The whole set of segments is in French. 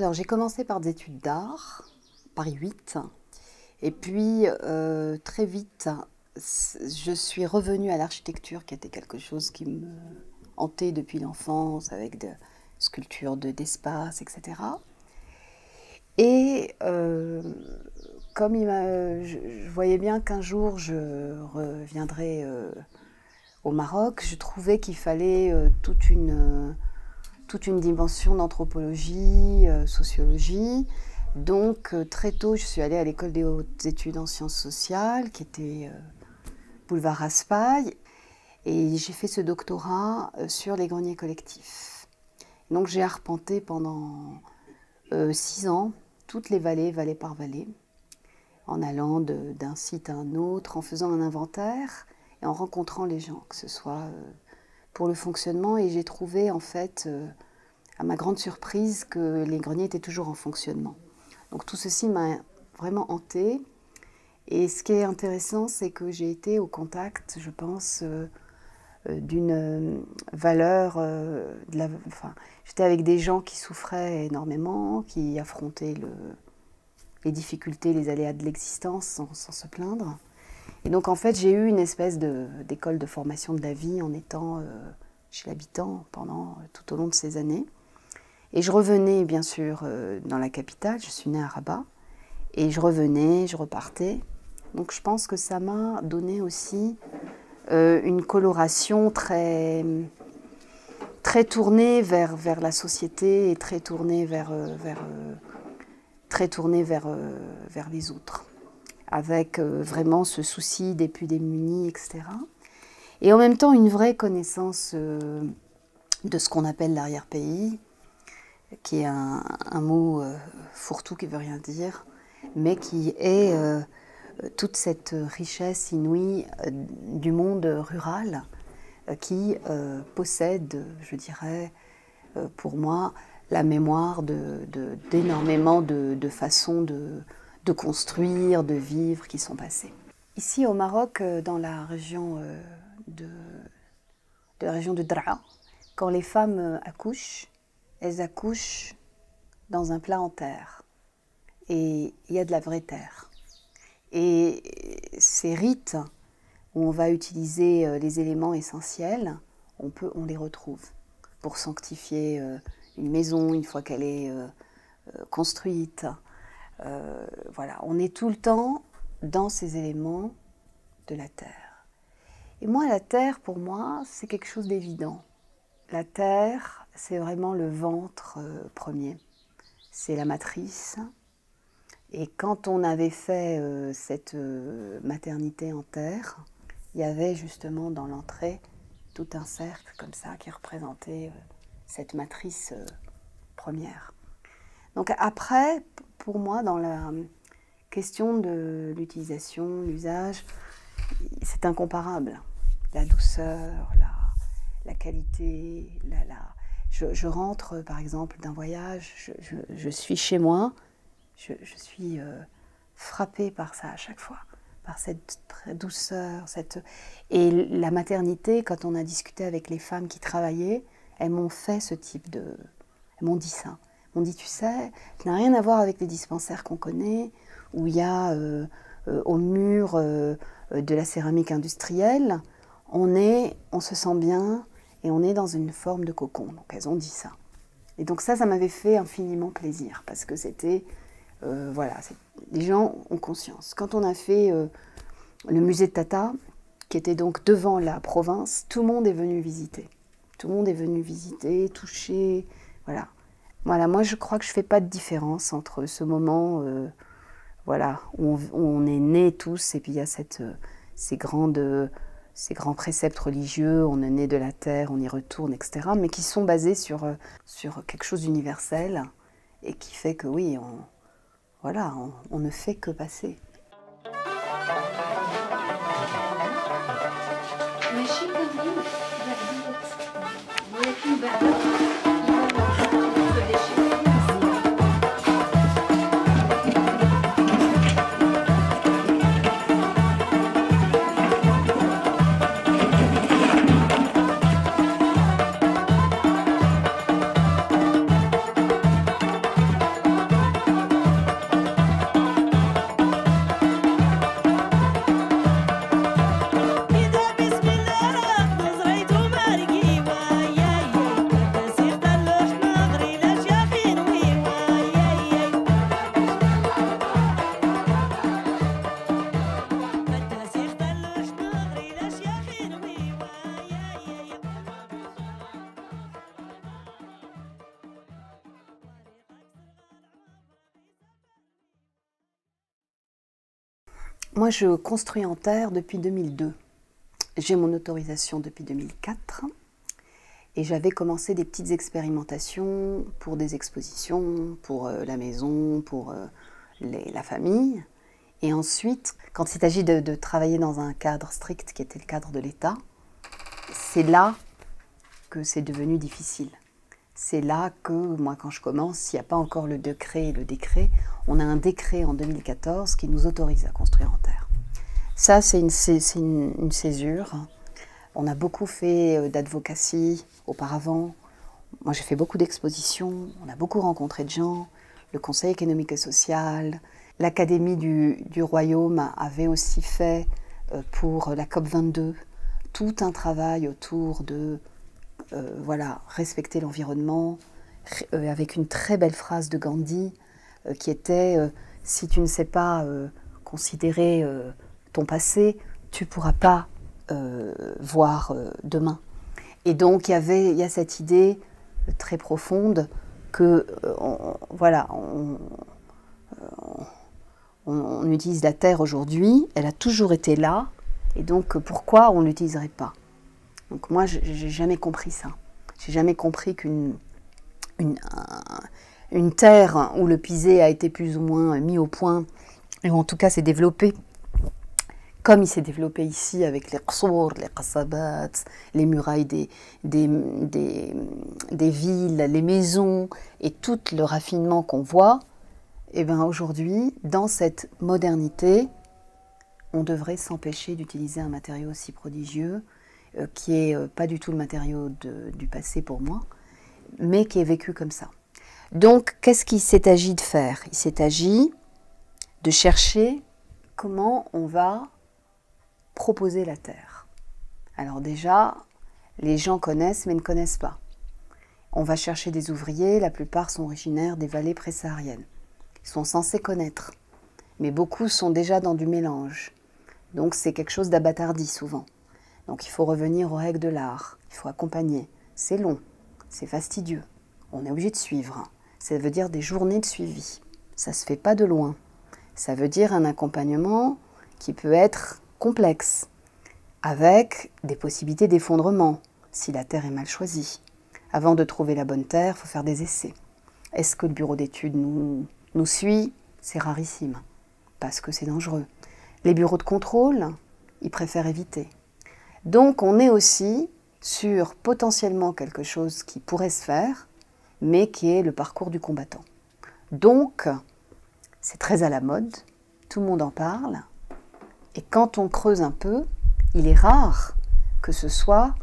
Alors j'ai commencé par des études d'art, Paris 8, et puis euh, très vite, je suis revenue à l'architecture qui était quelque chose qui me hantait depuis l'enfance avec des sculptures d'espace, etc. Et euh, comme je, voyais bien qu'un jour je reviendrais euh, au Maroc, je trouvais qu'il fallait toute une toute une dimension d'anthropologie, euh, sociologie. Donc euh, très tôt, je suis allée à l'école des hautes études en sciences sociales, qui était euh, boulevard Raspail, et j'ai fait ce doctorat sur les greniers collectifs. Donc j'ai arpenté pendant six ans toutes les vallées, vallée par vallée, en allant d'un site à un autre, en faisant un inventaire et en rencontrant les gens, que ce soit pour le fonctionnement et j'ai trouvé en fait, euh, à ma grande surprise, que les greniers étaient toujours en fonctionnement. Donc tout ceci m'a vraiment hanté. Et ce qui est intéressant, c'est que j'ai été au contact, je pense, euh, euh, d'une valeur. de la, enfin, j'étais avec des gens qui souffraient énormément, qui affrontaient le, les difficultés, les aléas de l'existence sans se plaindre. Et donc en fait, j'ai eu une espèce d'école de, formation de la vie en étant euh, chez l'habitant pendant euh, tout au long de ces années. Et je revenais bien sûr euh, dans la capitale, je suis née à Rabat, et je revenais, je repartais. Donc je pense que ça m'a donné aussi une coloration très, très tournée vers, vers la société et très tournée vers, vers, très tournée vers, vers les autres avec euh, vraiment ce souci des plus démunis, etc. Et en même temps, une vraie connaissance euh, de ce qu'on appelle l'arrière-pays, qui est un, mot euh, fourre-tout qui veut rien dire, mais qui est toute cette richesse inouïe du monde rural qui possède, je dirais, pour moi, la mémoire d'énormément de, de, façons de, de construire, de vivre qui sont passés. Ici au Maroc, euh, dans la région euh, de, la région de Dra, quand les femmes euh, accouchent, elles accouchent dans un plat en terre. Et il y a de la vraie terre. Et ces rites où on va utiliser les éléments essentiels, on les retrouve pour sanctifier une maison une fois qu'elle est construite, euh, voilà, on est tout le temps dans ces éléments de la terre. Et moi, la terre, pour moi, c'est quelque chose d'évident. La terre, c'est vraiment le ventre euh, premier. C'est la matrice. Et quand on avait fait euh, cette maternité en terre, il y avait justement dans l'entrée tout un cercle comme ça qui représentait cette matrice première. Donc après, pour moi, dans la question de l'utilisation, l'usage, c'est incomparable. La douceur, la, la qualité, la, Je, rentre par exemple d'un voyage, je, suis chez moi, je, suis euh, frappée par ça à chaque fois, par cette douceur, cette... Et la maternité, quand on a discuté avec les femmes qui travaillaient, elles m'ont fait ce type de... Elles m'ont dit ça. On dit, tu sais, ça n'a rien à voir avec les dispensaires qu'on connaît, où il y a euh, euh, au mur euh, de la céramique industrielle, on, est, on se sent bien et on est dans une forme de cocon. Donc elles ont dit ça. Et donc ça, ça m'avait fait infiniment plaisir, parce que c'était, voilà, les gens ont conscience. Quand on a fait le musée de Tata, qui était donc devant la province, tout le monde est venu visiter. Tout le monde est venu visiter, toucher, voilà. Voilà, moi je crois que je ne fais pas de différence entre ce moment euh, voilà, où on, est nés tous et puis il y a euh, euh, ces, grands préceptes religieux, on est né de la terre, on y retourne, etc. Mais qui sont basés sur, quelque chose d'universel et qui fait que oui, on, voilà, on, ne fait que passer. Moi, je construis en terre depuis 2002. J'ai mon autorisation depuis 2004 et j'avais commencé des petites expérimentations pour des expositions, pour euh, la maison, pour euh, la famille. Et ensuite, quand il s'agit de, travailler dans un cadre strict qui était le cadre de l'État, c'est là que c'est devenu difficile. C'est là que, moi, quand je commence, s'il n'y a pas encore le décret et le décret, on a un décret en 2014 qui nous autorise à construire en terre. Ça, c'est une, césure. On a beaucoup fait euh, d'advocacy auparavant. Moi, j'ai fait beaucoup d'expositions. On a beaucoup rencontré de gens. Le Conseil économique et social, l'Académie du, du, Royaume avait aussi fait euh, pour la COP 22 tout un travail autour de euh, voilà respecter l'environnement, avec une très belle phrase de Gandhi qui était si tu ne sais pas considérer ton passé, tu pourras pas euh, voir euh, demain. Et donc il y il y a cette idée très profonde que euh, voilà, on, on, utilise la terre aujourd'hui, elle a toujours été là, et donc pourquoi on ne l'utiliserait pas? Donc moi, j'ai jamais compris ça. J'ai jamais compris qu'une une, une, terre où le pisé a été plus ou moins mis au point, ou en tout cas s'est développé comme il s'est développé ici avec les qsour, les qasabat, les murailles des, des, des, villes, les maisons et tout le raffinement qu'on voit, et eh bien aujourd'hui, dans cette modernité, on devrait s'empêcher d'utiliser un matériau aussi prodigieux, euh, qui est euh, pas du tout le matériau du passé pour moi, mais qui est vécu comme ça. Donc, qu'est-ce qu'il s'est agi de faire? Il s'est agi de chercher comment on va proposer la terre. Alors déjà, les gens connaissent mais ne connaissent pas. On va chercher des ouvriers, la plupart sont originaires des vallées présahariennes. Ils sont censés connaître, mais beaucoup sont déjà dans du mélange. Donc c'est quelque chose d'abattardi souvent. Donc il faut revenir aux règles de l'art, il faut accompagner. C'est long, c'est fastidieux, on est obligé de suivre. Ça veut dire des journées de suivi. Ça se fait pas de loin. Ça veut dire un accompagnement qui peut être complexe, avec des possibilités d'effondrement si la terre est mal choisie. Avant de trouver la bonne terre, il faut faire des essais. Est-ce que le bureau d'études nous, nous suit? C'est rarissime, parce que c'est dangereux. Les bureaux de contrôle, ils préfèrent éviter. Donc on est aussi sur potentiellement quelque chose qui pourrait se faire, mais qui est le parcours du combattant. Donc, c'est très à la mode, tout le monde en parle, et quand on creuse un peu, il est rare que ce soit,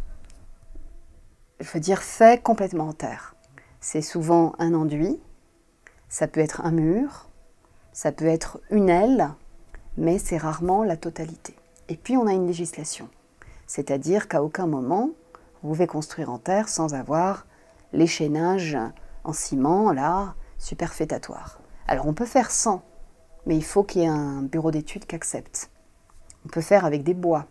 je veux dire, fait complètement en terre. C'est souvent un enduit, ça peut être un mur, ça peut être une aile, mais c'est rarement la totalité. Et puis on a une législation, c'est-à-dire qu'à aucun moment vous pouvez construire en terre sans avoir l'échaînage en ciment, là, superfétatoire. Alors on peut faire sans, mais il faut qu'il y ait un bureau d'études qui accepte. On peut faire avec des bois.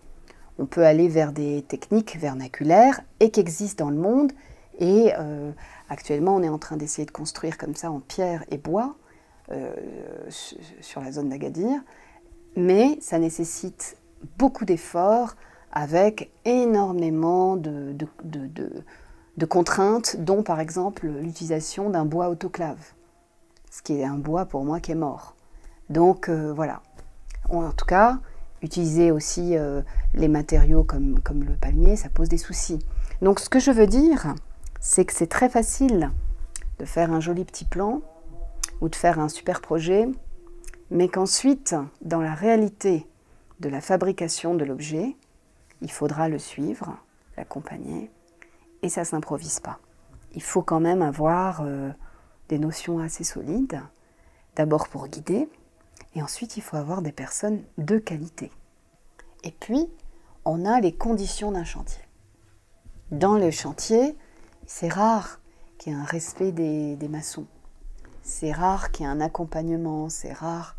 On peut aller vers des techniques vernaculaires et qui existent dans le monde. Et euh, actuellement, on est en train d'essayer de construire comme ça en pierre et bois euh, sur la zone d'Agadir. Mais ça nécessite beaucoup d'efforts avec énormément de, contraintes, dont par exemple l'utilisation d'un bois autoclave, ce qui est un bois pour moi qui est mort. Donc euh, voilà. En tout cas, utiliser aussi euh, les matériaux comme, comme le palmier, ça pose des soucis. Donc ce que je veux dire, c'est que c'est très facile de faire un joli petit plan ou de faire un super projet, mais qu'ensuite, dans la réalité de la fabrication de l'objet, il faudra le suivre, l'accompagner, et ça ne s'improvise pas. Il faut quand même avoir euh, des notions assez solides, d'abord pour guider, et ensuite, il faut avoir des personnes de qualité. Et puis, on a les conditions d'un chantier. Dans le chantier, c'est rare qu'il y ait un respect des, maçons. C'est rare qu'il y ait un accompagnement, c'est rare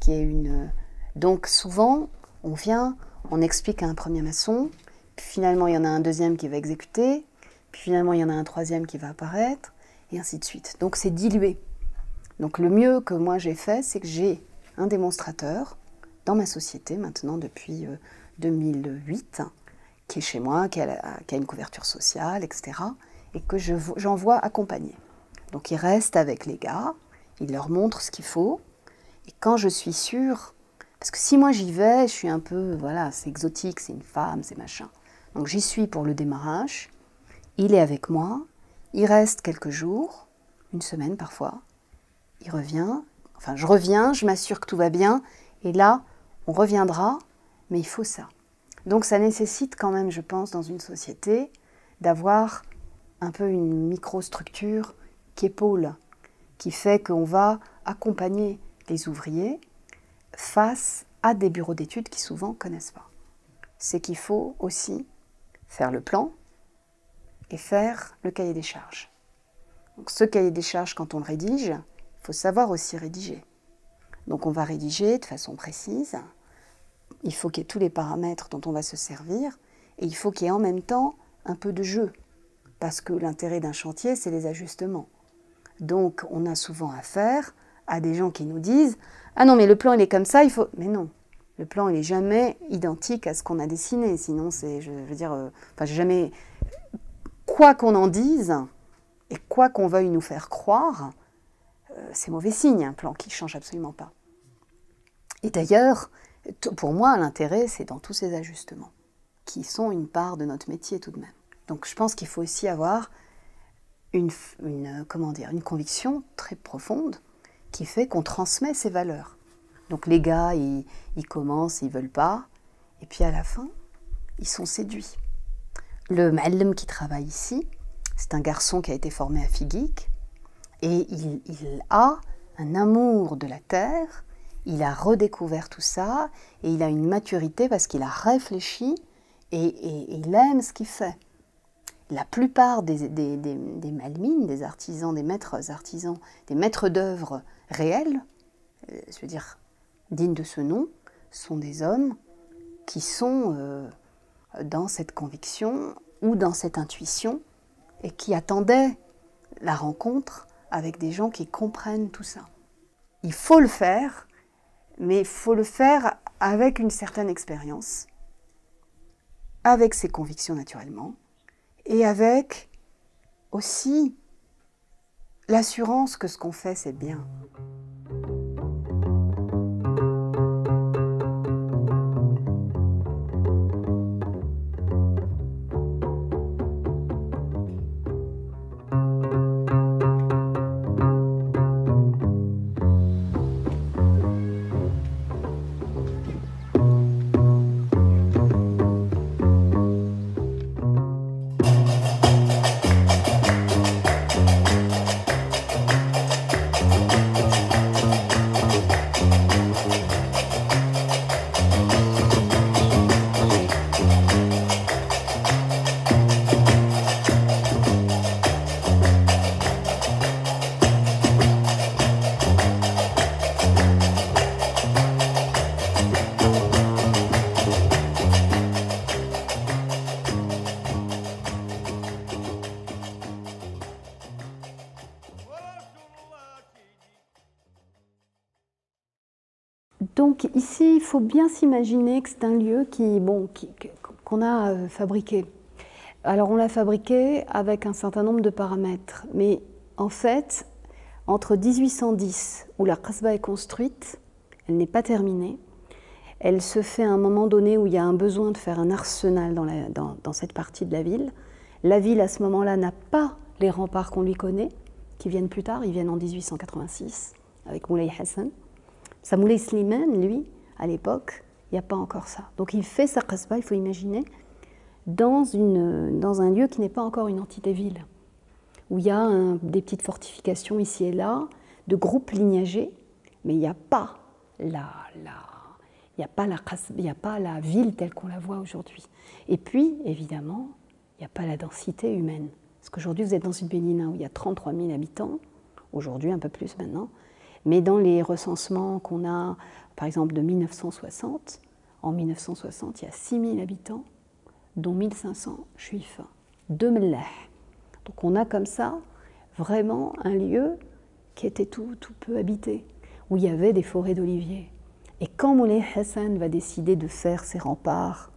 qu'il y ait une... Donc souvent, on vient, on explique à un premier maçon, puis finalement il y en a un deuxième qui va exécuter, puis finalement il y en a un troisième qui va apparaître, et ainsi de suite. Donc c'est dilué. Donc le mieux que moi j'ai fait, c'est que j'ai un démonstrateur dans ma société maintenant depuis 2008, euh, qui est chez moi, qui a, une couverture sociale, etc. Et que j'envoie accompagner. Donc il reste avec les gars, il leur montre ce qu'il faut. Et quand je suis sûre, parce que si moi j'y vais, je suis un peu, voilà, c'est exotique, c'est une femme, c'est machin. Donc j'y suis pour le démarrage, il est avec moi, il reste quelques jours, une semaine parfois, il revient, enfin je reviens, je m'assure que tout va bien, et là, on reviendra, mais il faut ça. Donc ça nécessite quand même, je pense, dans une société, d'avoir un peu une microstructure qui épaule, qui fait qu'on va accompagner les ouvriers face à des bureaux d'études qui souvent ne connaissent pas. C'est qu'il faut aussi faire le plan et faire le cahier des charges. Ce cahier des charges, quand on le rédige, il faut savoir aussi rédiger. Donc on va rédiger de façon précise, il faut qu'il y ait tous les paramètres dont on va se servir, et il faut qu'il y ait en même temps un peu de jeu, parce que l'intérêt d'un chantier, c'est les ajustements. Donc on a souvent affaire à des gens qui nous disent Ah non, mais le plan il est comme ça, il faut. Mais non, le plan il n'est jamais identique à ce qu'on a dessiné, sinon c'est, je veux dire, euh, enfin jamais. Quoi qu'on en dise, et quoi qu'on veuille nous faire croire, euh, c'est mauvais signe, un plan qui ne change absolument pas. Et d'ailleurs, pour moi, l'intérêt, c'est dans tous ces ajustements, qui sont une part de notre métier tout de même. Donc je pense qu'il faut aussi avoir une, comment dire, une conviction très profonde qui fait qu'on transmet ces valeurs. Donc les gars, ils, commencent, ils veulent pas, et puis à la fin, ils sont séduits. Le Ma'allem qui travaille ici, c'est un garçon qui a été formé à Figik, et il, a un amour de la terre, il a redécouvert tout ça, et il a une maturité parce qu'il a réfléchi et, il aime ce qu'il fait. La plupart des, des, malmines, des artisans, des maîtres artisans, des maîtres d'œuvre réels, euh, je veux dire dignes de ce nom, sont des hommes qui sont euh, dans cette conviction ou dans cette intuition et qui attendaient la rencontre avec des gens qui comprennent tout ça. Il faut le faire, mais il faut le faire avec une certaine expérience, avec ses convictions naturellement, et avec aussi l'assurance que ce qu'on fait, c'est bien. Donc ici, il faut bien s'imaginer que c'est un lieu qui, bon, qu'on a euh, fabriqué. Alors on l'a fabriqué avec un certain nombre de paramètres, mais en fait, entre 1810, où la Kasbah est construite, elle n'est pas terminée, elle se fait à un moment donné où il y a un besoin de faire un arsenal dans cette partie de la ville. La ville, à ce moment-là, n'a pas les remparts qu'on lui connaît, qui viennent plus tard, ils viennent en 1886, avec Moulay Hassan. Samoulay Slimane, lui, à l'époque, il n'y a pas encore ça. Donc il fait sa qasba, il faut imaginer, dans, un lieu qui n'est pas encore une entité ville, où il y a des petites fortifications ici et là, de groupes lignagés, mais il n'y a pas la, il n'y a, pas la, a pas la ville telle qu'on la voit aujourd'hui. Et puis, évidemment, il n'y a pas la densité humaine. Parce qu'aujourd'hui, vous êtes dans une Bénina où il y a 33 000 habitants, aujourd'hui un peu plus maintenant, mais dans les recensements qu'on a, par exemple, de 1960, en 1960, il y a 6000 habitants, dont 1500 juifs, de Mellah. Donc on a comme ça vraiment un lieu qui était tout, tout peu habité, où il y avait des forêts d'oliviers. Et quand Moulay Hassan va décider de faire ses remparts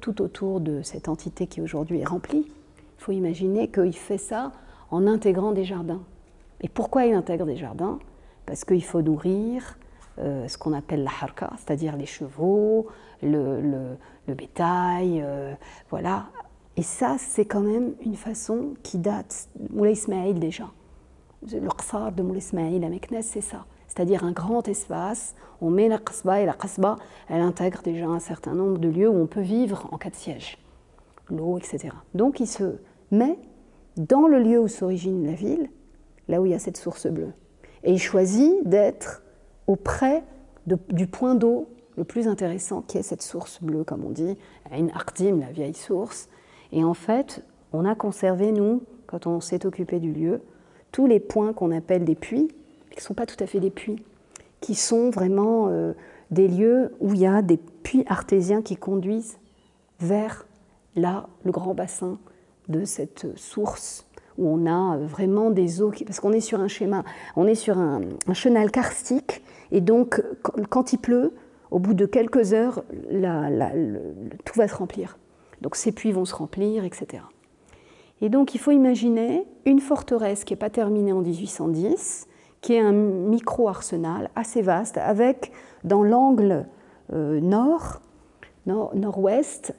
tout autour de cette entité qui aujourd'hui est remplie, il faut imaginer qu'il fait ça en intégrant des jardins. Et pourquoi il intègre des jardins? Parce qu'il faut nourrir euh, ce qu'on appelle la harka, c'est-à-dire les chevaux, le, bétail, euh, voilà. Et ça, c'est quand même une façon qui date, Moulay Ismail déjà. Le qsar de Moulay Ismail à Meknes, c'est ça. C'est-à-dire un grand espace, on met la qasba et la qasba, elle intègre déjà un certain nombre de lieux où on peut vivre en cas de siège, l'eau, etc. Donc il se met dans le lieu où s'origine la ville, là où il y a cette source bleue. Et il choisit d'être auprès du point d'eau le plus intéressant qui est cette source bleue, comme on dit, une Artim, la vieille source. Et en fait, on a conservé, nous, quand on s'est occupé du lieu, tous les points qu'on appelle des puits, qui ne sont pas tout à fait des puits, qui sont vraiment euh, des lieux où il y a des puits artésiens qui conduisent vers là, le grand bassin de cette source où on a vraiment des eaux, parce qu'on est sur un schéma, on est sur un, chenal karstique, et donc quand il pleut, au bout de quelques heures, tout va se remplir. Donc ces puits vont se remplir, etc. Et donc il faut imaginer une forteresse qui n'est pas terminée en 1810, qui est un micro-arsenal assez vaste, avec dans l'angle euh, nord, nord-ouest,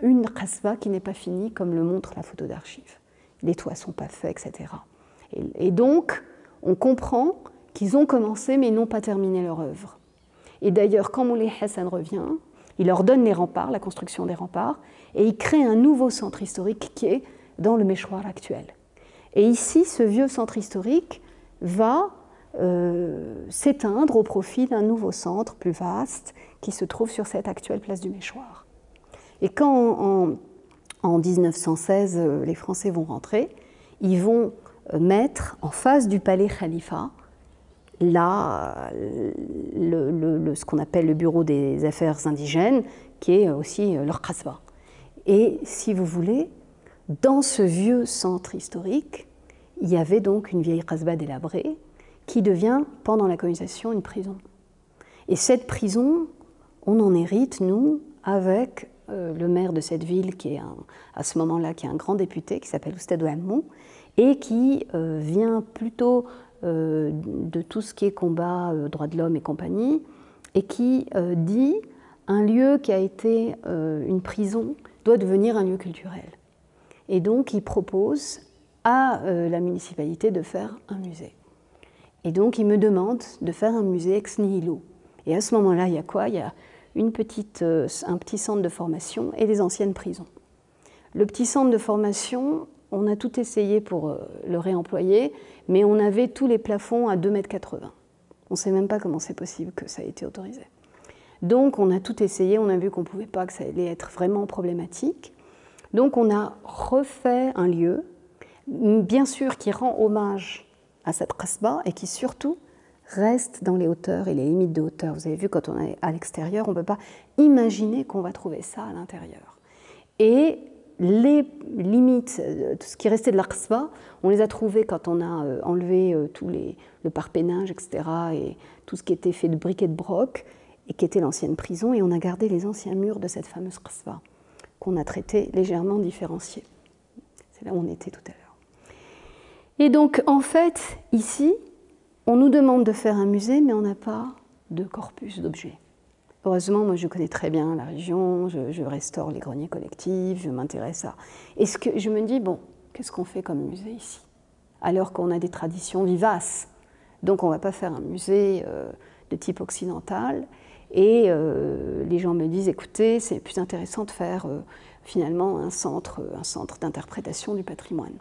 une kasva qui n'est pas finie, comme le montre la photo d'archives les toits sont pas faits, etc. Et, donc, on comprend qu'ils ont commencé mais n'ont pas terminé leur œuvre. Et d'ailleurs, quand Moulay Hassan revient, il leur donne les remparts, la construction des remparts, et il crée un nouveau centre historique qui est dans le Méchoir actuel. Et ici, ce vieux centre historique va euh, s'éteindre au profit d'un nouveau centre plus vaste qui se trouve sur cette actuelle place du Méchoir. Et quand en, en 1916, euh, les Français vont rentrer. Ils vont euh, mettre en face du palais Khalifa là, le, ce qu'on appelle le bureau des affaires indigènes, qui est aussi euh, leur kasbah. Et si vous voulez, dans ce vieux centre historique, il y avait donc une vieille kasbah délabrée qui devient, pendant la colonisation, une prison. Et cette prison, on en hérite, nous, avec euh, le maire de cette ville, qui est à ce moment-là qui est un grand député, qui s'appelle Oustad Ouammou, et qui euh, vient plutôt euh, de tout ce qui est combat, droits de l'homme et compagnie, et qui dit un lieu qui a été une prison doit devenir un lieu culturel. Et donc il propose à la municipalité de faire un musée. Et donc il me demande de faire un musée ex nihilo. Et à ce moment-là, il y a quoi? Il y a euh, un petit centre de formation et des anciennes prisons. Le petit centre de formation, on a tout essayé pour euh, le réemployer, mais on avait tous les plafonds à 2,80 m. On ne sait même pas comment c'est possible que ça ait été autorisé. Donc on a tout essayé, on a vu qu'on ne pouvait pas, que ça allait être vraiment problématique. Donc on a refait un lieu, bien sûr qui rend hommage à cette kasbah et qui surtout reste dans les hauteurs et les limites de hauteur. Vous avez vu, quand on est à l'extérieur, on ne peut pas imaginer qu'on va trouver ça à l'intérieur. Et les limites, euh, tout ce qui restait de l'Arsva, on les a trouvées quand on a euh, enlevé euh, tout les, le parpénage, etc., et tout ce qui était fait de briques et de broc, et qui était l'ancienne prison, et on a gardé les anciens murs de cette fameuse Qasva, qu'on a traité légèrement différenciés. C'est là où on était tout à l'heure. Et donc, en fait, ici, on nous demande de faire un musée, mais on n'a pas de corpus d'objets. Heureusement, moi je connais très bien la région, je, restaure les greniers collectifs, je m'intéresse à. Et je me dis, bon, qu'est-ce qu'on fait comme musée ici? Alors qu'on a des traditions vivaces. Donc on ne va pas faire un musée euh, de type occidental. Et euh, les gens me disent, écoutez, c'est plus intéressant de faire euh, finalement un centre, un centre d'interprétation du patrimoine.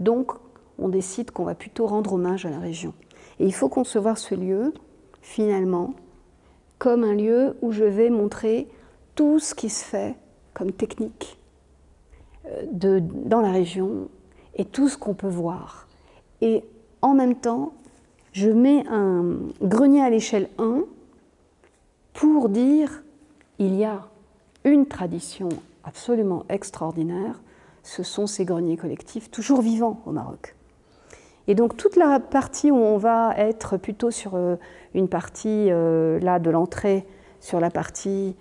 Donc on décide qu'on va plutôt rendre hommage à la région. Et il faut concevoir ce lieu, finalement, comme un lieu où je vais montrer tout ce qui se fait comme technique euh, dans la région et tout ce qu'on peut voir. Et en même temps, je mets un grenier à l'échelle 1 pour dire il y a une tradition absolument extraordinaire, ce sont ces greniers collectifs toujours vivants au Maroc. Et donc toute la partie où on va être plutôt sur euh, une partie là de l'entrée, sur la partie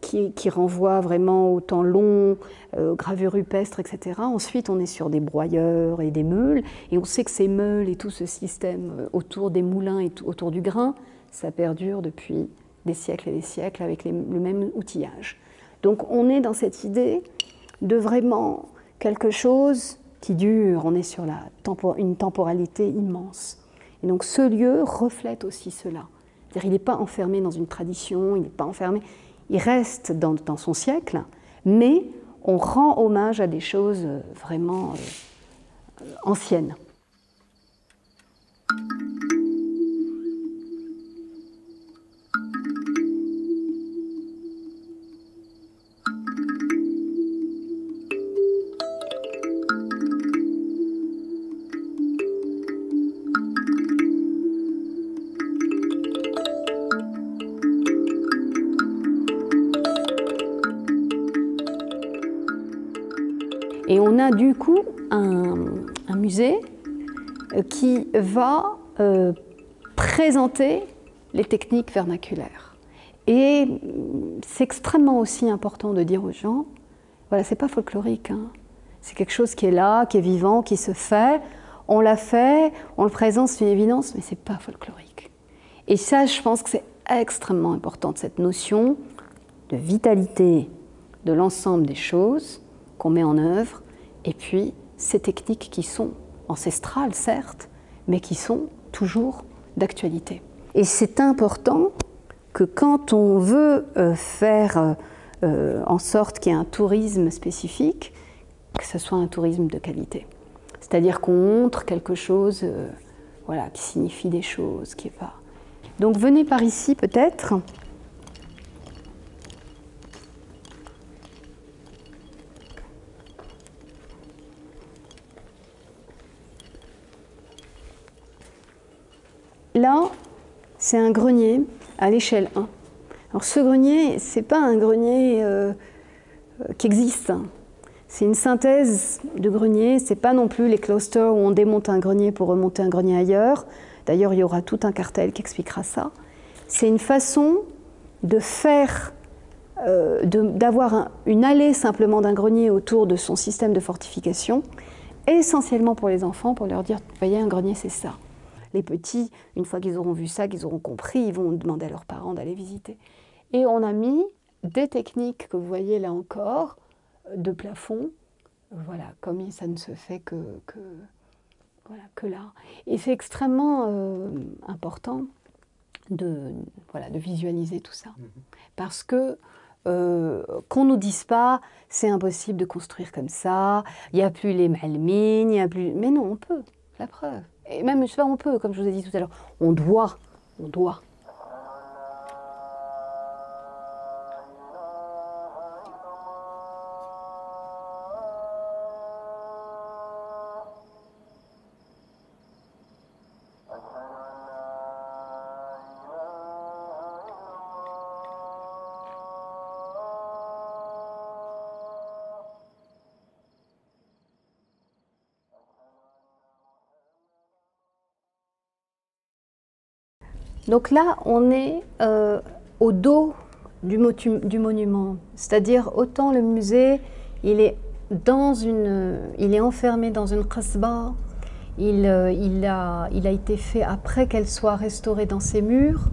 qui, qui, renvoie vraiment au temps long, gravure rupestre, etc. Ensuite, on est sur des broyeurs et des meules, et on sait que ces meules et tout ce système autour des moulins et autour du grain, ça perdure depuis des siècles et des siècles avec le même outillage. Donc on est dans cette idée de vraiment quelque chose qui dure, on est sur une temporalité immense. Et donc ce lieu reflète aussi cela. C'est-à-dire il n'est pas enfermé dans une tradition, il n'est pas enfermé, il reste dans, son siècle, mais on rend hommage à des choses vraiment euh, anciennes. Du coup un, musée euh, qui va euh, présenter les techniques vernaculaires. Et c'est extrêmement aussi important de dire aux gens, voilà, c'est pas folklorique, hein. c'est quelque chose qui est là, qui est vivant, qui se fait. On l'a fait, on le présente, c'est une évidence, mais c'est pas folklorique. Et ça, je pense que c'est extrêmement important, cette notion de vitalité de l'ensemble des choses qu'on met en œuvre, et puis ces techniques qui sont ancestrales, certes, mais qui sont toujours d'actualité. Et c'est important que quand on veut euh, faire euh, euh, en sorte qu'il y ait un tourisme spécifique, que ce soit un tourisme de qualité. C'est-à-dire qu'on montre quelque chose voilà, qui signifie des choses, qui est pas. Donc venez par ici peut-être. Là, c'est un grenier à l'échelle 1. Alors ce grenier, c'est pas un grenier euh, qui existe. C'est une synthèse de grenier. C'est pas non plus les clusters où on démonte un grenier pour remonter un grenier ailleurs. D'ailleurs, il y aura tout un cartel qui expliquera ça. C'est une façon de faire, euh, d'avoir une allée simplement d'un grenier autour de son système de fortification, essentiellement pour les enfants, pour leur dire, vous voyez, un grenier, c'est ça les petits, une fois qu'ils auront vu ça, qu'ils auront compris, ils vont demander à leurs parents d'aller visiter. Et on a mis des techniques que vous voyez là encore, de plafond, voilà, comme ça ne se fait que, que, voilà, que là. Et c'est extrêmement euh, important de, voilà, de visualiser tout ça. Mhm. Parce que euh, qu'on nous dise pas c'est impossible de construire comme ça, il n'y a plus les malmines, il n'y a plus. Mais non, on peut, la preuve. Et même, je sais pas, on peut, comme je vous ai dit tout à l'heure, on doit, on doit. Donc là, on est euh, au dos du, monument, c'est-à-dire autant le musée, il est, dans une, il est enfermé dans une qasba, il, euh, a, il a été fait après qu'elle soit restaurée dans ses murs,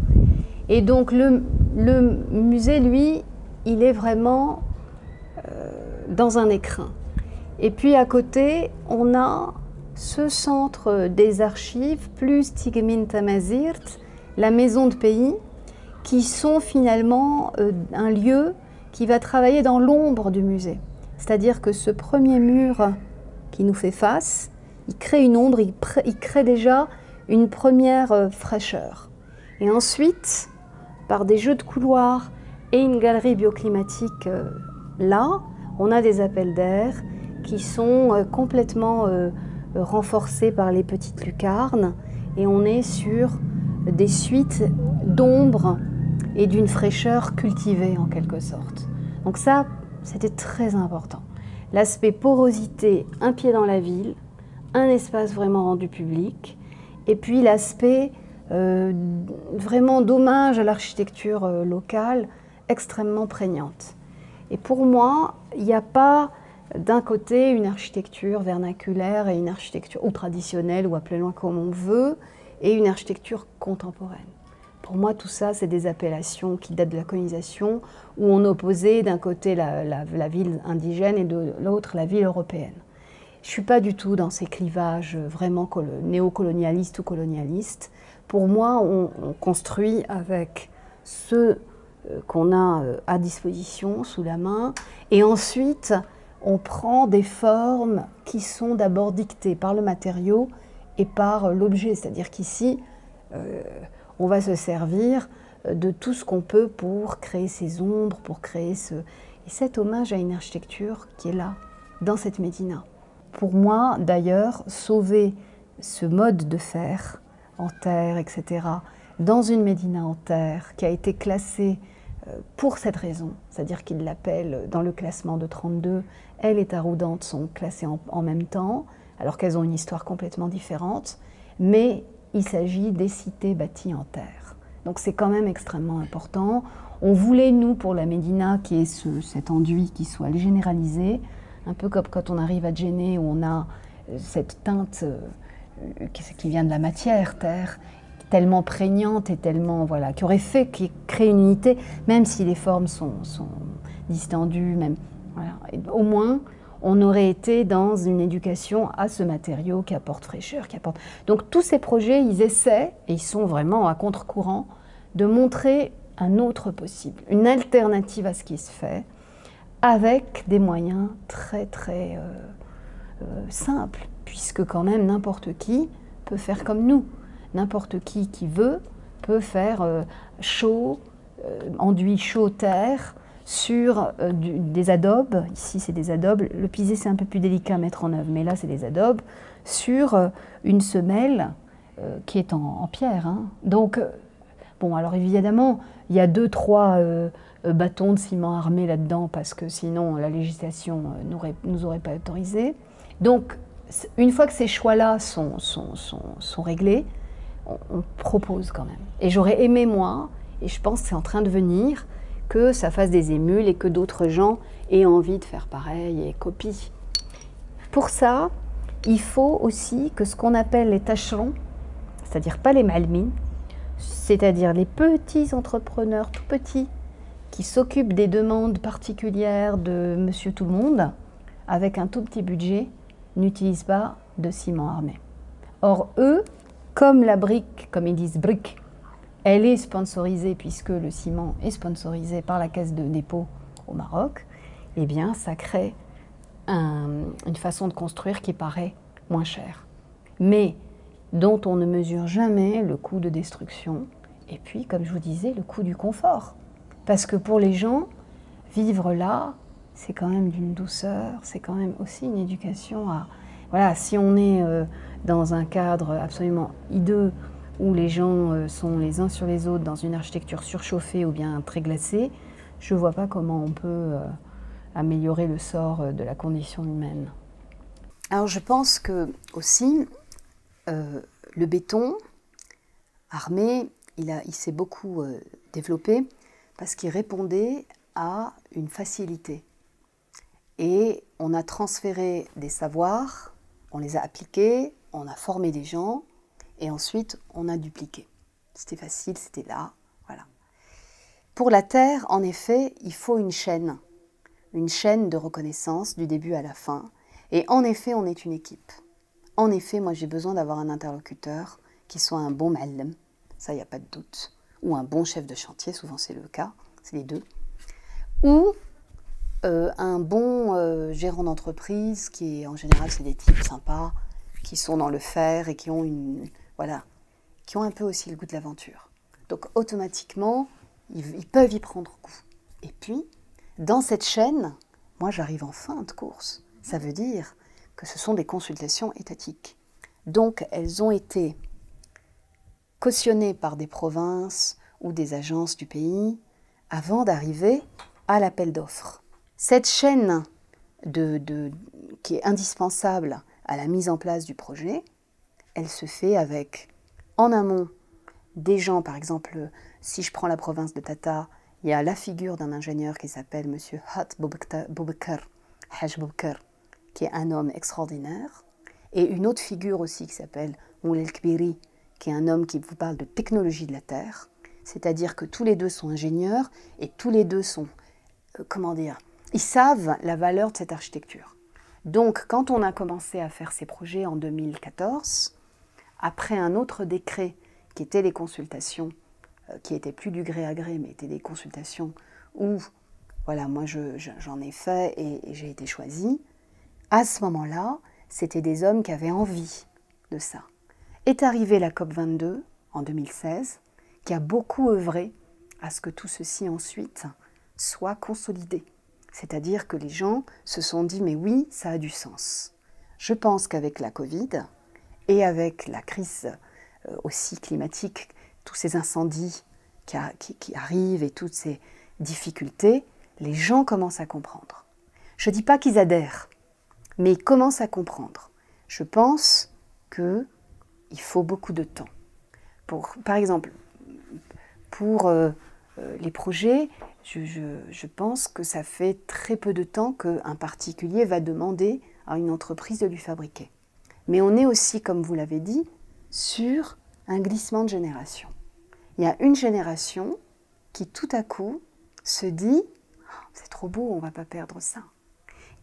et donc le, le musée, lui, il est vraiment euh, dans un écrin. Et puis à côté, on a ce centre des archives, plus Tigmin Tamazirt, la maison de pays, qui sont finalement euh, un lieu qui va travailler dans l'ombre du musée. C'est-à-dire que ce premier mur qui nous fait face, il crée une ombre, il, crée déjà une première euh, fraîcheur. Et ensuite, par des jeux de couloirs et une galerie bioclimatique euh, là, on a des appels d'air qui sont complètement renforcés par les petites lucarnes et on est sur des suites d'ombre et d'une fraîcheur cultivée en quelque sorte. Donc ça, c'était très important. L'aspect porosité, un pied dans la ville, un espace vraiment rendu public, et puis l'aspect euh, vraiment d'hommage à l'architecture euh, locale extrêmement prégnante. Et pour moi, il n'y a pas d'un côté une architecture vernaculaire et une architecture ou traditionnelle, ou appelez-le comme on veut, et une architecture contemporaine. Pour moi, tout ça, c'est des appellations qui datent de la colonisation, où on opposait d'un côté la, ville indigène et de l'autre la ville européenne. Je ne suis pas du tout dans ces clivages vraiment néocolonialistes ou colonialistes. Pour moi, on, construit avec ce euh, qu'on a euh, à disposition sous la main, et ensuite, on prend des formes qui sont d'abord dictées par le matériau et par l'objet. C'est-à-dire qu'ici, euh, on va se servir de tout ce qu'on peut pour créer ces ombres, pour créer ce... Et cet hommage à une architecture qui est là, dans cette médina. Pour moi, d'ailleurs, sauver ce mode de fer en terre, etc., dans une médina en terre qui a été classée euh, pour cette raison, c'est-à-dire qu'il l'appelle dans le classement de 32, elle et Taroudante sont classées en même temps, alors qu'elles ont une histoire complètement différente, mais il s'agit des cités bâties en terre. Donc c'est quand même extrêmement important. On voulait, nous, pour la Médina, qui est ce, cet enduit qui soit généralisé, un peu comme quand on arrive à Djenné, où on a euh, cette teinte euh, qui vient de la matière, terre, tellement prégnante et tellement, voilà, qui aurait fait, qui crée une unité, même si les formes sont, distendues, même, voilà. au moins, on aurait été dans une éducation à ce matériau qui apporte fraîcheur, qui apporte. Donc tous ces projets, ils essaient, et ils sont vraiment à contre-courant, de montrer un autre possible, une alternative à ce qui se fait, avec des moyens très très euh, euh, simples, puisque quand même n'importe qui peut faire comme nous. N'importe qui qui veut peut faire euh, chaud, enduit chaud terre, sur euh, des adobes, ici c'est des adobes, le pisé c'est un peu plus délicat à mettre en œuvre, mais là c'est des adobes, sur euh, une semelle euh, qui est en, pierre. Hein. Donc, bon, alors évidemment, il y a deux, trois bâtons de ciment armé là-dedans, parce que sinon la législation ne nous aurait pas autorisé. Donc, une fois que ces choix-là sont, réglés, on, on propose quand même. Et j'aurais aimé, moi, et je pense que c'est en train de venir, que ça fasse des émules et que d'autres gens aient envie de faire pareil et copient. Pour ça, il faut aussi que ce qu'on appelle les tâcherons, c'est-à-dire pas les malmines, c'est-à-dire les petits entrepreneurs tout petits qui s'occupent des demandes particulières de monsieur tout le monde, avec un tout petit budget, n'utilisent pas de ciment armé. Or, eux, comme la brique, comme ils disent brique, elle est sponsorisée, puisque le ciment est sponsorisé par la caisse de dépôt au Maroc, eh bien, ça crée une façon de construire qui paraît moins chère, mais dont on ne mesure jamais le coût de destruction, et puis, comme je vous disais, le coût du confort. Parce que pour les gens, vivre là, c'est quand même d'une douceur, c'est quand même aussi une éducation à... Voilà, si on est euh, dans un cadre absolument hideux, où les gens euh, sont les uns sur les autres dans une architecture surchauffée ou bien très glacée, je ne vois pas comment on peut euh, améliorer le sort euh, de la condition humaine. Alors je pense que aussi le béton armé, il, il s'est beaucoup développé parce qu'il répondait à une facilité. Et on a transféré des savoirs, on les a appliqués, on a formé des gens, et ensuite, on a dupliqué. C'était facile, c'était là, voilà. Pour la Terre, en effet, il faut une chaîne, une chaîne de reconnaissance du début à la fin. Et en effet, on est une équipe. En effet, moi, j'ai besoin d'avoir un interlocuteur qui soit un bon malem, ça, il n'y a pas de doute, ou un bon chef de chantier, souvent c'est le cas, c'est les deux, ou euh, un bon euh, gérant d'entreprise qui, en général, c'est des types sympas, qui sont dans le faire et qui ont une, voilà, qui ont un peu aussi le goût de l'aventure. Donc automatiquement, ils, peuvent y prendre goût. Et puis, dans cette chaîne, moi j'arrive en fin de course. Ça veut dire que ce sont des consultations étatiques. Donc elles ont été cautionnées par des provinces ou des agences du pays avant d'arriver à l'appel d'offres. Cette chaîne qui est indispensable à la mise en place du projet, elle se fait avec, en amont, des gens, par exemple, si je prends la province de Tata, il y a la figure d'un ingénieur qui s'appelle M. Hat Boubekar, Haj qui est un homme extraordinaire, et une autre figure aussi qui s'appelle Moulel Kbiri, qui est un homme qui vous parle de technologie de la Terre, c'est-à-dire que tous les deux sont ingénieurs et tous les deux sont, euh, comment dire, ils savent la valeur de cette architecture. Donc, quand on a commencé à faire ces projets en 2014, après un autre décret qui était les consultations, euh, qui étaient plus du gré à gré, mais étaient des consultations où, voilà, moi j'en ai fait et, et j'ai été choisie, à ce moment-là, c'était des hommes qui avaient envie de ça. Est arrivée la COP22 en 2016, qui a beaucoup œuvré à ce que tout ceci ensuite soit consolidé. C'est-à-dire que les gens se sont dit mais oui, ça a du sens. Je pense qu'avec la Covid et avec la crise euh, aussi climatique, tous ces incendies qui, arrivent et toutes ces difficultés, les gens commencent à comprendre. Je ne dis pas qu'ils adhèrent, mais ils commencent à comprendre. Je pense qu'il faut beaucoup de temps. Pour, par exemple, pour euh, euh, les projets, je, pense que ça fait très peu de temps qu'un particulier va demander à une entreprise de lui fabriquer. Mais on est aussi, comme vous l'avez dit, sur un glissement de génération. Il y a une génération qui tout à coup se dit oh, c'est trop beau, on va pas perdre ça.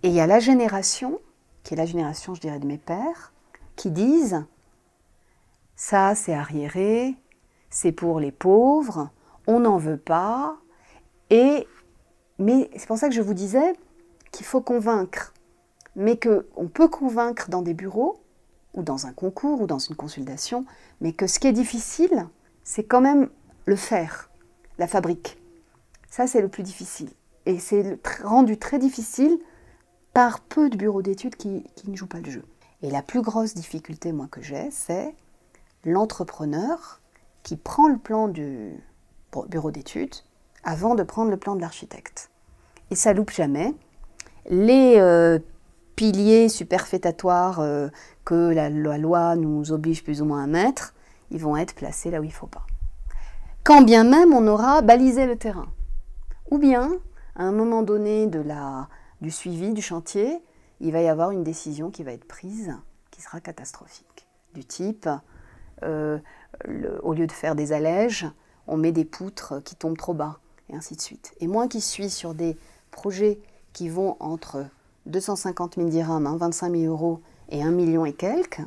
Et il y a la génération, qui est la génération, je dirais, de mes pères, qui disent ça c'est arriéré, c'est pour les pauvres, on n'en veut pas. Et, mais c'est pour ça que je vous disais qu'il faut convaincre, mais qu'on peut convaincre dans des bureaux, ou dans un concours, ou dans une consultation, mais que ce qui est difficile, c'est quand même le faire, la fabrique. Ça, c'est le plus difficile. Et c'est rendu très difficile par peu de bureaux d'études qui, qui ne jouent pas le jeu. Et la plus grosse difficulté, moi, que j'ai, c'est l'entrepreneur qui prend le plan du bureau d'études avant de prendre le plan de l'architecte. Et ça loupe jamais. Les euh, piliers superfétatoires euh, que la, loi nous oblige plus ou moins à mettre, ils vont être placés là où il ne faut pas. Quand bien même on aura balisé le terrain. Ou bien, à un moment donné du suivi du chantier, il va y avoir une décision qui va être prise qui sera catastrophique. Du type, euh, au lieu de faire des allèges, on met des poutres qui tombent trop bas, et ainsi de suite. Et moi qui suis sur des projets qui vont entre 250 000 dirhams, 25 hein, 000 euros et 1 million et quelques,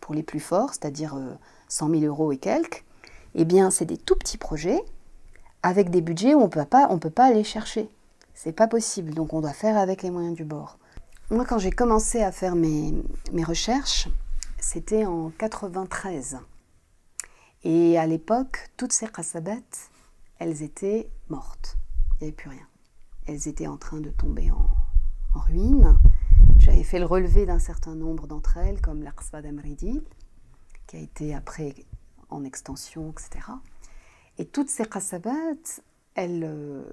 pour les plus forts, c'est-à-dire 100 euh, 000 euros et quelques, eh bien c'est des tout petits projets avec des budgets où on on peut pas aller chercher. C'est pas possible, donc on doit faire avec les moyens du bord. Moi, quand j'ai commencé à faire mes, mes recherches, c'était en 93. Et à l'époque, toutes ces qassabat, elles étaient mortes. Il n'y avait plus rien. Elles étaient en train de tomber en, ruine. J'avais fait le relevé d'un certain nombre d'entre elles, comme l'Aqsba d'Amridil, qui a été après en extension, etc. Et toutes ces qassabat, elles euh,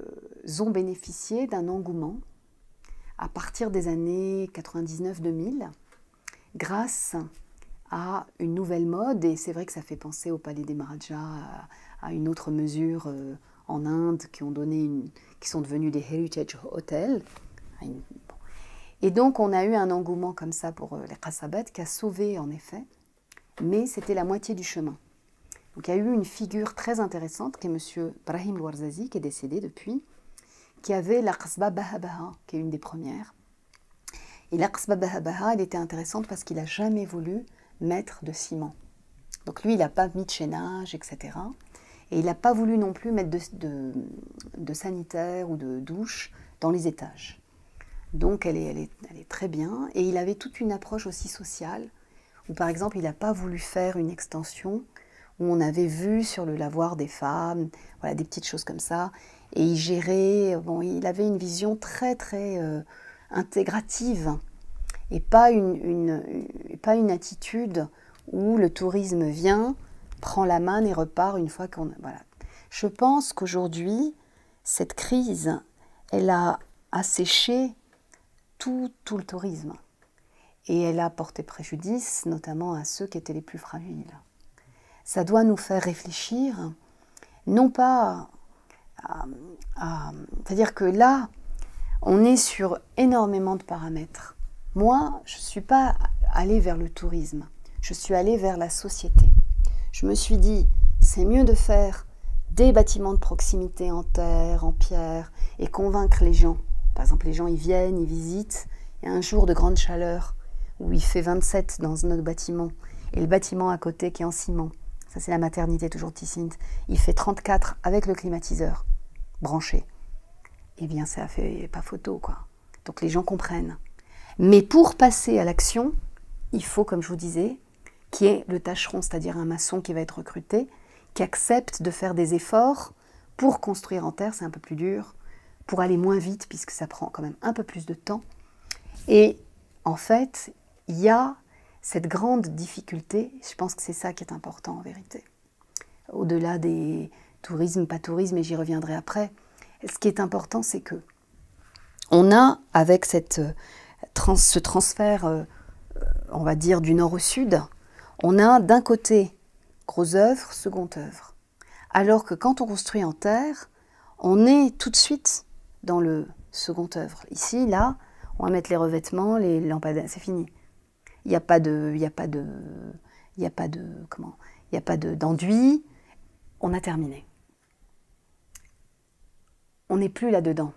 ont bénéficié d'un engouement à partir des années 99-2000, grâce à une nouvelle mode, et c'est vrai que ça fait penser au Palais des Maharajas, à, une autre mesure euh, en Inde qui, ont donné une, qui sont devenus des Heritage Hotels. Et donc on a eu un engouement comme ça pour euh, les Qassabat qui a sauvé en effet, mais c'était la moitié du chemin. Donc il y a eu une figure très intéressante qui est M. Brahim Louarzazi, qui est décédé depuis, qui avait la Qasba Bahabaha, qui est une des premières. Et la Qasba Bahabaha, elle était intéressante parce qu'il n'a jamais voulu mettre de ciment. Donc lui, il n'a pas mis de chaînage, etc. Et il n'a pas voulu non plus mettre de, de, sanitaire ou de douche dans les étages. Donc elle est, très bien. Et il avait toute une approche aussi sociale, où par exemple, il n'a pas voulu faire une extension où on avait vu sur le lavoir des femmes, voilà, des petites choses comme ça. Et il gérait, il avait une vision très très euh, intégrative et pas une, attitude où le tourisme vient, prend la manne et repart une fois qu'on... Voilà. Je pense qu'aujourd'hui, cette crise, elle a asséché tout, tout le tourisme. et elle a porté préjudice notamment à ceux qui étaient les plus fragiles. Ça doit nous faire réfléchir, non pas à... C'est-à-dire que là, on est sur énormément de paramètres. Moi, je ne suis pas allée vers le tourisme, je suis allée vers la société. Je me suis dit, c'est mieux de faire des bâtiments de proximité en terre, en pierre, et convaincre les gens. Par exemple, les gens, ils viennent, ils visitent, il y a un jour de grande chaleur, où il fait 27 dans notre bâtiment, et le bâtiment à côté qui est en ciment, ça c'est la maternité toujours Tissint, il fait 34 avec le climatiseur branché. Eh bien, ça fait pas photo, quoi. Donc les gens comprennent. Mais pour passer à l'action, il faut, comme je vous disais, qu'il y ait le tâcheron, c'est-à-dire un maçon qui va être recruté, qui accepte de faire des efforts pour construire en terre, c'est un peu plus dur, pour aller moins vite, puisque ça prend quand même un peu plus de temps. Et en fait, il y a cette grande difficulté, je pense que c'est ça qui est important en vérité, au-delà des tourismes, pas tourisme, et j'y reviendrai après. Ce qui est important, c'est que on a, avec euh, ce transfert, euh, on va dire, du nord au sud, on a d'un côté gros œuvre, second œuvre. Alors que quand on construit en terre, on est tout de suite dans le second œuvre. Ici, là, on va mettre les revêtements, les lampadaires, c'est fini. Il n'y a pas de, il y a pas de, il y a pas de, comment, il n'y a pas d'enduit. on a terminé. On n'est plus là-dedans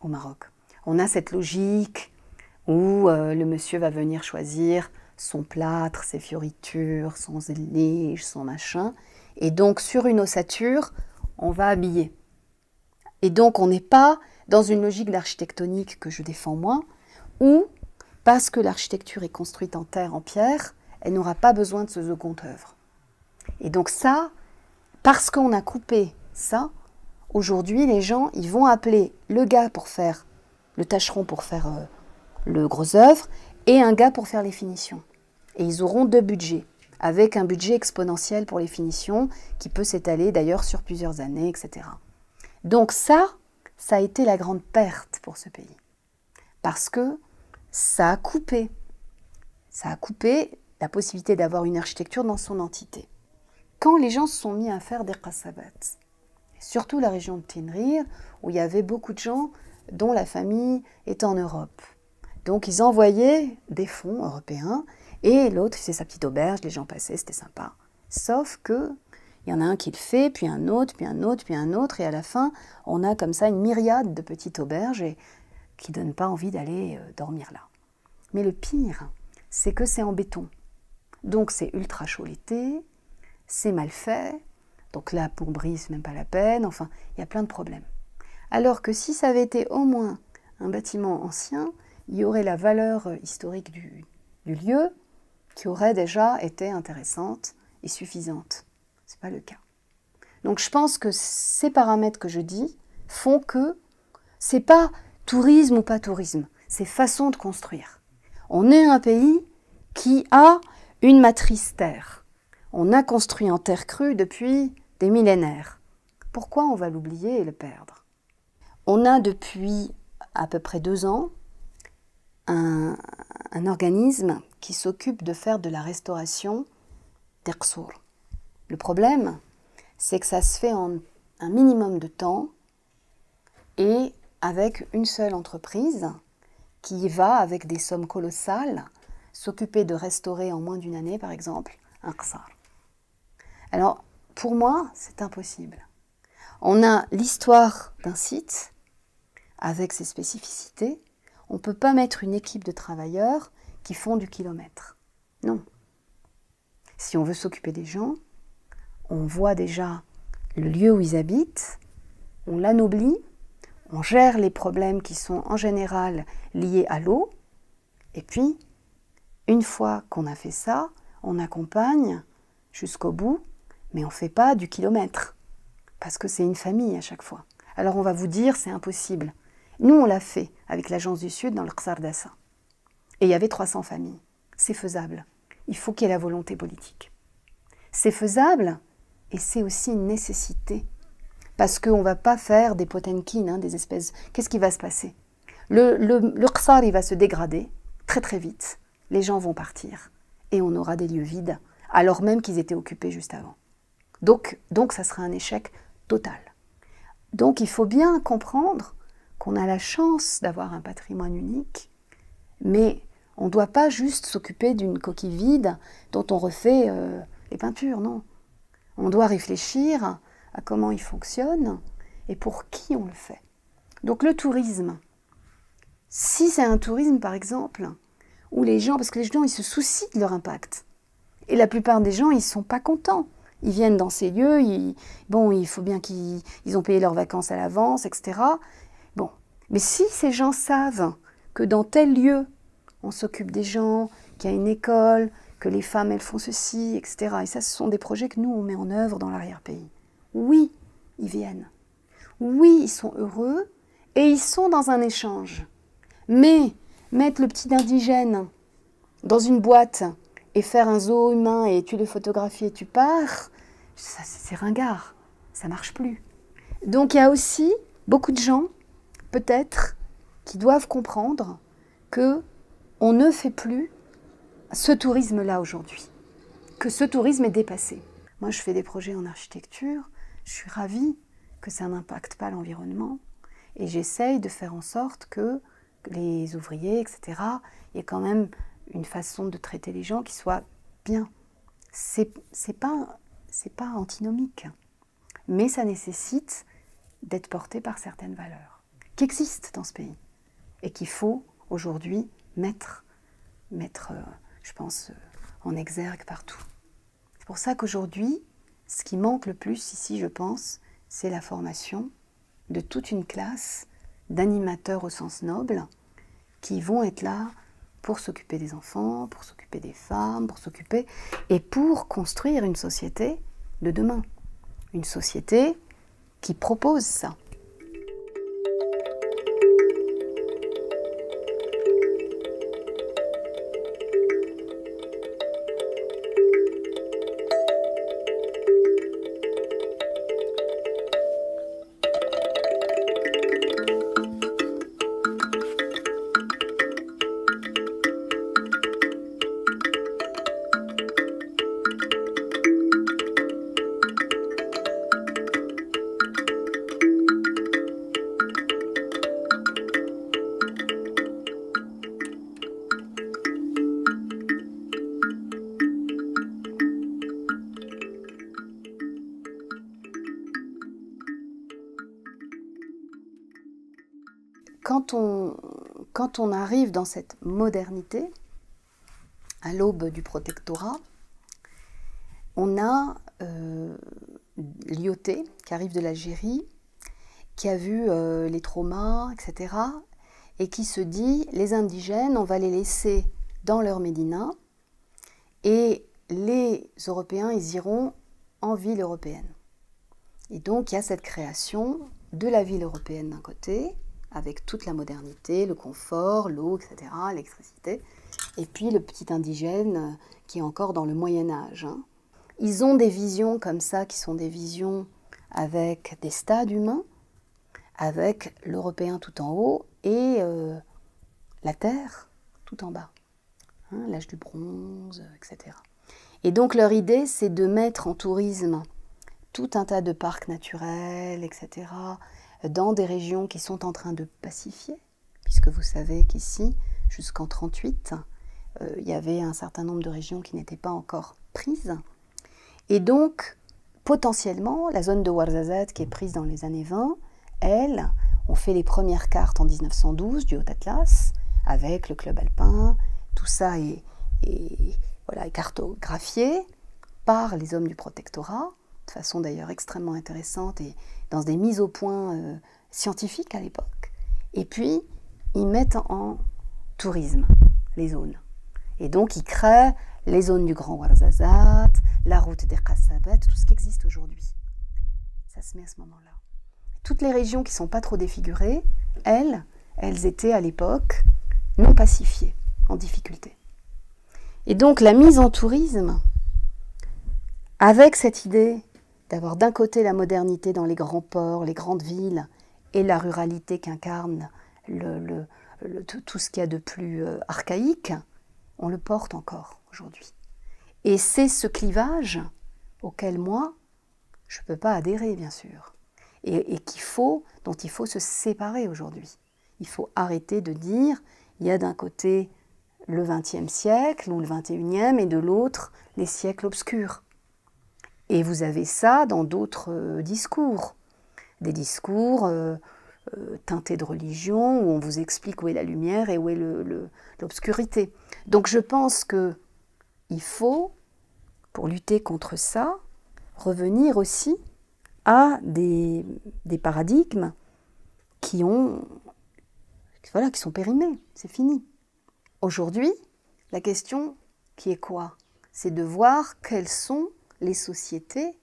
au Maroc. On a cette logique où euh, le monsieur va venir choisir son plâtre, ses fioritures, son zélige, son machin. Et donc sur une ossature, on va habiller. Et donc on n'est pas dans une logique d'architectonique que je défends moi, où parce que l'architecture est construite en terre, en pierre, elle n'aura pas besoin de ce second œuvre. Et donc ça, parce qu'on a coupé ça, aujourd'hui les gens, ils vont appeler le gars pour faire le tâcheron pour faire euh, le gros œuvre et un gars pour faire les finitions. Et ils auront deux budgets, avec un budget exponentiel pour les finitions qui peut s'étaler d'ailleurs sur plusieurs années, etc. Donc ça, ça a été la grande perte pour ce pays. Parce que ça a coupé. Ça a coupé la possibilité d'avoir une architecture dans son entité. Quand les gens se sont mis à faire des qasabat, surtout la région de Tenrir, où il y avait beaucoup de gens dont la famille est en Europe. Donc ils envoyaient des fonds européens et l'autre c'est sa petite auberge, les gens passaient, c'était sympa. Sauf que il y en a un qui le fait, puis un autre, puis un autre, puis un autre, et à la fin, on a comme ça une myriade de petites auberges qui ne donnent pas envie d'aller euh, dormir là. Mais le pire, c'est que c'est en béton. Donc c'est ultra chaud l'été, c'est mal fait, donc là, pour brise, même pas la peine, enfin, il y a plein de problèmes. Alors que si ça avait été au moins un bâtiment ancien, il y aurait la valeur euh, historique du lieu qui aurait déjà été intéressante et suffisante. Ce n'est pas le cas. Donc je pense que ces paramètres que je dis font que c'est pas tourisme ou pas tourisme, c'est façon de construire. On est un pays qui a une matrice terre. On a construit en terre crue depuis des millénaires. Pourquoi on va l'oublier et le perdre? On a depuis à peu près deux ans un, organisme qui s'occupe de faire de la restauration d'Erksour. Le problème, c'est que ça se fait en un minimum de temps et avec une seule entreprise qui va, avec des sommes colossales, s'occuper de restaurer en moins d'une année, par exemple, un Qsar. Alors, pour moi, c'est impossible. On a l'histoire d'un site avec ses spécificités. On ne peut pas mettre une équipe de travailleurs qui font du kilomètre. Non. Si on veut s'occuper des gens, on voit déjà le lieu où ils habitent, on l'anoblit, on gère les problèmes qui sont en général liés à l'eau, et puis, une fois qu'on a fait ça, on accompagne jusqu'au bout, mais on ne fait pas du kilomètre, parce que c'est une famille à chaque fois. Alors on va vous dire, c'est impossible. Nous, on l'a fait avec l'Agence du Sud dans le Xardassa. Et il y avait 300 familles. C'est faisable. Il faut qu'il y ait la volonté politique. C'est faisable et c'est aussi une nécessité. Parce qu'on ne va pas faire des potenkines, hein, des espèces. Qu'est-ce qui va se passer? Le, le, il va se dégrader très très vite. les gens vont partir et on aura des lieux vides, alors même qu'ils étaient occupés juste avant. Donc, donc ça sera un échec total. Donc il faut bien comprendre qu'on a la chance d'avoir un patrimoine unique, mais on ne doit pas juste s'occuper d'une coquille vide dont on refait euh, les peintures, non. On doit réfléchir à comment il fonctionne et pour qui on le fait. Donc le tourisme, si c'est un tourisme par exemple, où les gens, parce que les gens ils se soucient de leur impact, et la plupart des gens ils sont pas contents. Ils viennent dans ces lieux, bon, il faut bien qu'ils ont payé leurs vacances à l'avance, etc. Bon, mais si ces gens savent que dans tel lieu, on s'occupe des gens, qu'il y a une école, que les femmes, elles font ceci, etc. Et ça, ce sont des projets que nous, on met en œuvre dans l'arrière-pays. Oui, ils viennent. Oui, ils sont heureux et ils sont dans un échange. Mais mettre le petit indigène dans une boîte et faire un zoo humain et tu le photographies et tu pars, c'est ringard. Ça marche plus. Donc il y a aussi beaucoup de gens, peut-être, qui doivent comprendre que on ne fait plus ce tourisme-là aujourd'hui, que ce tourisme est dépassé. Moi, je fais des projets en architecture, je suis ravie que ça n'impacte pas l'environnement et j'essaye de faire en sorte que les ouvriers, etc., il ait quand même une façon de traiter les gens qui soit bien. C'est pas, pas antinomique, mais ça nécessite d'être porté par certaines valeurs qui existent dans ce pays et qu'il faut aujourd'hui mettre, mettre euh, je pense, euh, en exergue partout. C'est pour ça qu'aujourd'hui, ce qui manque le plus ici, je pense, c'est la formation de toute une classe d'animateurs au sens noble qui vont être là pour s'occuper des enfants, pour s'occuper des femmes, pour s'occuper et pour construire une société de demain. Une société qui propose ça. Dans cette modernité, à l'aube du protectorat, on a euh, Lyoté, qui arrive de l'Algérie, qui a vu euh, les traumas, etc., et qui se dit, les indigènes, on va les laisser dans leur médina, et les Européens, ils iront en ville européenne. Et donc, il y a cette création de la ville européenne d'un côté, avec toute la modernité, le confort, l'eau, etc., l'électricité, et puis le petit indigène euh, qui est encore dans le Moyen Âge. Hein. Ils ont des visions comme ça, qui sont des visions avec des stades humains, avec l'Européen tout en haut et euh, la Terre tout en bas, hein, l'âge du bronze, etc. Et donc leur idée, c'est de mettre en tourisme tout un tas de parcs naturels, etc., dans des régions qui sont en train de pacifier, puisque vous savez qu'ici, jusqu'en 1938, euh, il y avait un certain nombre de régions qui n'étaient pas encore prises. Et donc, potentiellement, la zone de Ouarzazate qui est prise dans les années 20, elle, on fait les premières cartes en 1912 du Haut-Atlas, avec le club alpin, tout ça est, voilà, cartographié par les hommes du protectorat, de façon d'ailleurs extrêmement intéressante et dans des mises au point euh, scientifiques à l'époque. Et puis, ils mettent en tourisme les zones. Et donc, ils créent les zones du Grand Ouarzazate, la route des tout ce qui existe aujourd'hui. Ça se met à ce moment-là. Toutes les régions qui ne sont pas trop défigurées, elles, elles étaient à l'époque non pacifiées, en difficulté. Et donc la mise en tourisme, avec cette idée d'avoir d'un côté la modernité dans les grands ports, les grandes villes, et la ruralité qu'incarne tout ce qu'il y a de plus euh, archaïque, on le porte encore aujourd'hui. Et c'est ce clivage auquel moi, je ne peux pas adhérer, bien sûr, et, dont il faut se séparer aujourd'hui. Il faut arrêter de dire, il y a d'un côté le XXe siècle ou le XXIe et de l'autre les siècles obscurs. Et vous avez ça dans d'autres euh, discours, des discours euh, euh, teintés de religion où on vous explique où est la lumière et où est l'obscurité. Donc je pense que il faut, pour lutter contre ça, revenir aussi à des, des paradigmes qui ont voilà qui sont périmés, c'est fini. Aujourd'hui, la question qui est quoi? C'est de voir quelles sont les sociétés,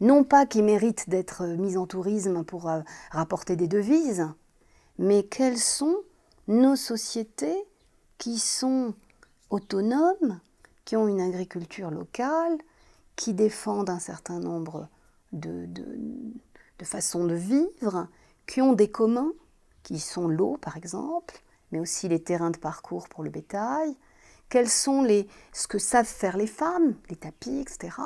non pas qui méritent d'être mises en tourisme pour euh, rapporter des devises, mais quelles sont nos sociétés qui sont autonomes, qui ont une agriculture locale, qui défendent un certain nombre de, façons de vivre, qui ont des communs, qui sont l'eau par exemple, mais aussi les terrains de parcours pour le bétail, quels sont les, ce que savent faire les femmes, les tapis, etc.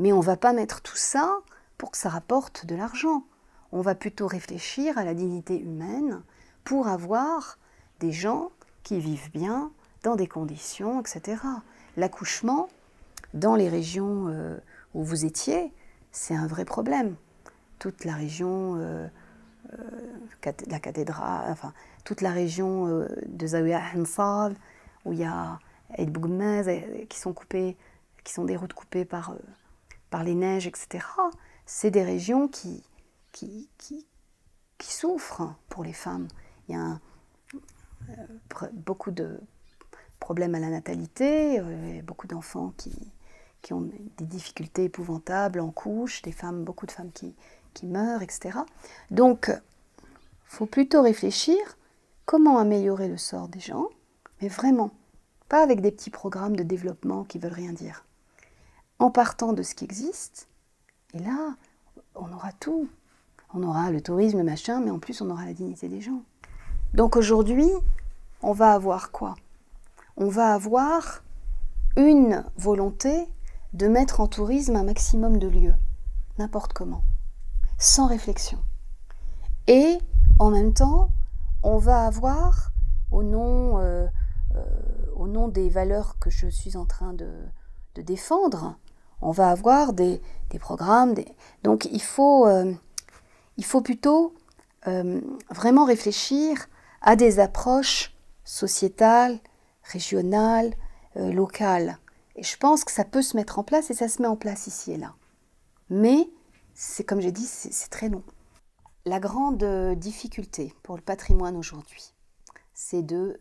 Mais on ne va pas mettre tout ça pour que ça rapporte de l'argent. On va plutôt réfléchir à la dignité humaine pour avoir des gens qui vivent bien dans des conditions, etc. L'accouchement, dans les régions euh, où vous étiez, c'est un vrai problème. Toute la région, euh, euh, la cathédrale, enfin, toute la région euh, de Zawiya Hansal, où il y a Eid Bougmez, qui sont qui sont des routes coupées par, par les neiges, etc. C'est des régions qui, qui, qui, souffrent pour les femmes. Il y a euh, beaucoup de problèmes à la natalité, beaucoup d'enfants qui, qui ont des difficultés épouvantables en couche, des femmes, beaucoup de femmes qui, qui meurent, etc. Donc, faut plutôt réfléchir comment améliorer le sort des gens, mais vraiment, pas avec des petits programmes de développement qui veulent rien dire. En partant de ce qui existe, et là, on aura tout. On aura le tourisme, machin, mais en plus, on aura la dignité des gens. Donc aujourd'hui, on va avoir quoi? On va avoir une volonté de mettre en tourisme un maximum de lieux, n'importe comment, sans réflexion. Et en même temps, on va avoir, au nom, euh, euh, au nom des valeurs que je suis en train de, défendre, on va avoir des, programmes. Donc il faut, euh, plutôt vraiment réfléchir à des approches sociétales, régionales, locales. Et je pense que ça peut se mettre en place et ça se met en place ici et là. Mais, c'est comme j'ai dit, c'est très long. La grande difficulté pour le patrimoine aujourd'hui, c'est de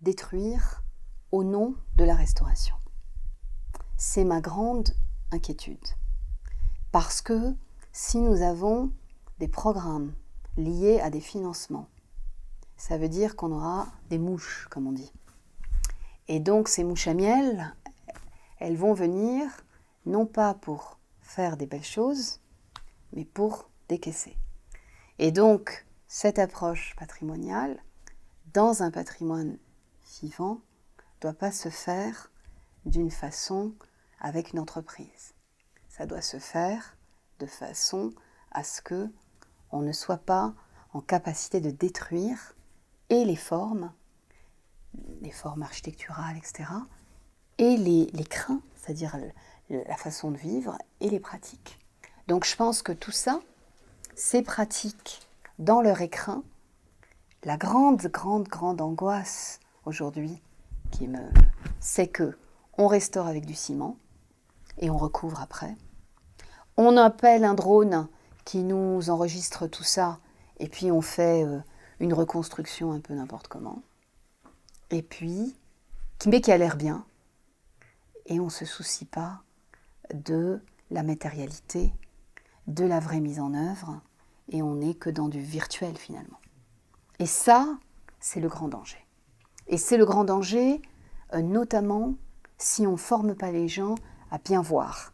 détruire au nom de la restauration. C'est ma grande inquiétude. Parce que si nous avons des programmes liés à des financements, ça veut dire qu'on aura des mouches, comme on dit. Et donc ces mouches à miel, elles vont venir non pas pour faire des belles choses, mais pour décaisser. Et donc, cette approche patrimoniale, dans un patrimoine vivant, ne doit pas se faire d'une façon avec une entreprise. Ça doit se faire de façon à ce que on ne soit pas en capacité de détruire et les formes, les formes architecturales, etc., et les, les c'est-à-dire la façon de vivre et les pratiques. Donc je pense que tout ça, ces pratiques dans leur écrin, la grande, grande, grande angoisse aujourd'hui, qui me, c'est que on restaure avec du ciment et on recouvre après. On appelle un drone qui nous enregistre tout ça et puis on fait euh, une reconstruction un peu n'importe comment. Et puis, mais qui a l'air bien. Et on ne se soucie pas de la matérialité, de la vraie mise en œuvre, et on n'est que dans du virtuel finalement. Et ça, c'est le grand danger. Et c'est le grand danger, euh, notamment si on ne forme pas les gens à bien voir.